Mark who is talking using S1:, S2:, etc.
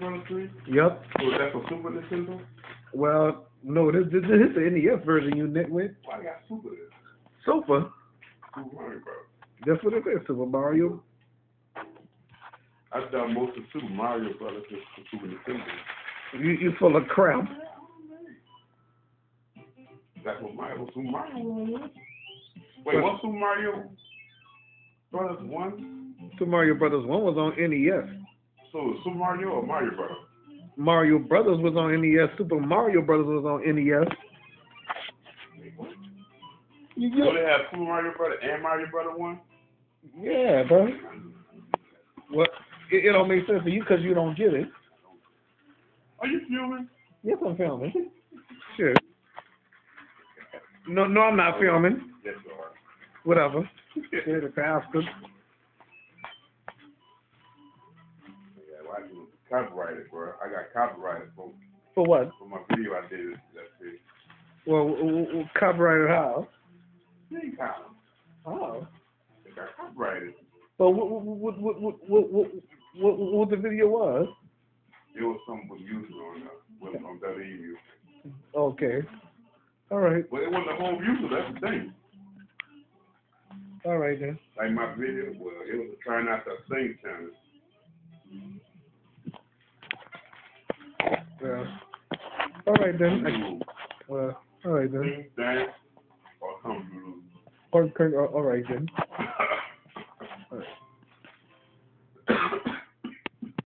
S1: Brother 3?
S2: Yep.
S1: So is that for Super Nintendo?
S2: Well, no, this this, this is the NES version you nitwit.
S1: Why I got Super this?
S2: Super.
S1: Super Mario Bros.
S2: That's what it is, Super Mario.
S1: I've done most of Super Mario Brothers for Super Nintendo.
S2: You you full of crap.
S1: That's what Mario, Super Mario was. Wait, what Super Mario Brothers 1?
S2: Super Mario Brothers one was on NES.
S1: So Super Mario or Mario Brothers?
S2: Mario Brothers was on NES. Super Mario Brothers was on E NES. You,
S1: So they have Super Mario Brother and Mario Brother 1?
S2: yeah, bro. What? It, it don't make sense to you because you don't get it.
S1: Are you filming?
S2: Yes, I'm filming. Sure. No, no, I'm not filming.
S1: Yes, you are.
S2: Whatever. Yeah, the bastard.
S1: Copyrighted, bro. I got copyrighted for,
S2: For what?
S1: for my video I did.
S2: Well, w- w- copyrighted how?
S1: Same time.
S2: Oh.
S1: It got copyrighted.
S2: But what what what what what what, what, what the video was?
S1: It was something with music on there. With, on Wii U.
S2: Okay. All right.
S1: But it wasn't the whole music, that's the thing.
S2: All right then.
S1: Like my video, well, it was a try not to sing challenge.
S2: Yeah. All right then. I, well, all right then.
S1: or come you lose.
S2: Okay, all all right then.